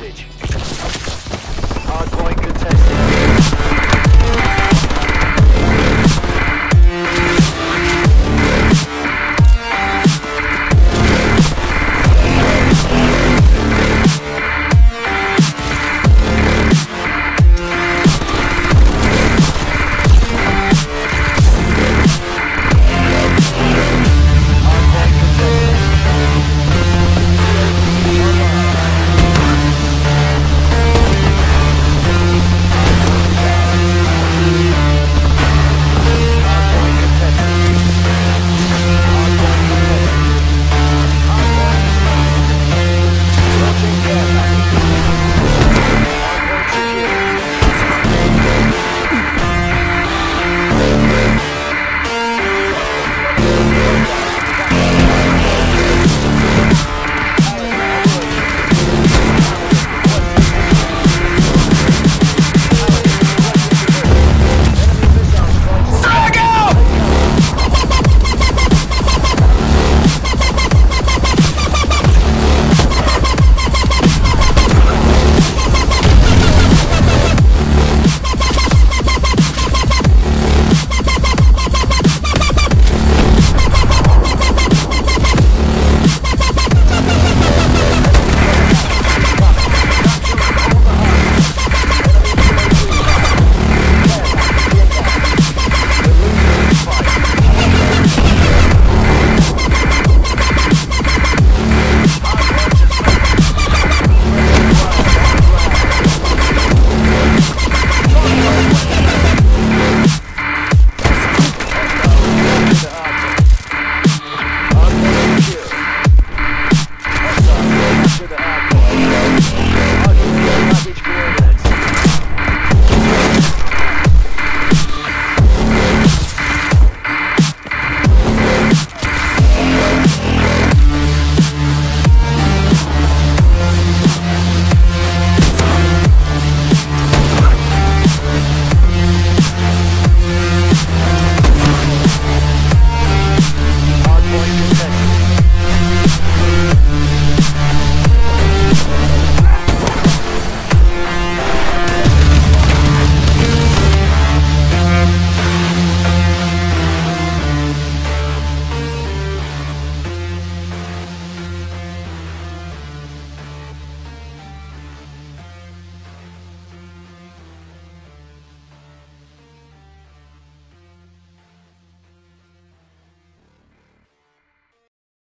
the advantage.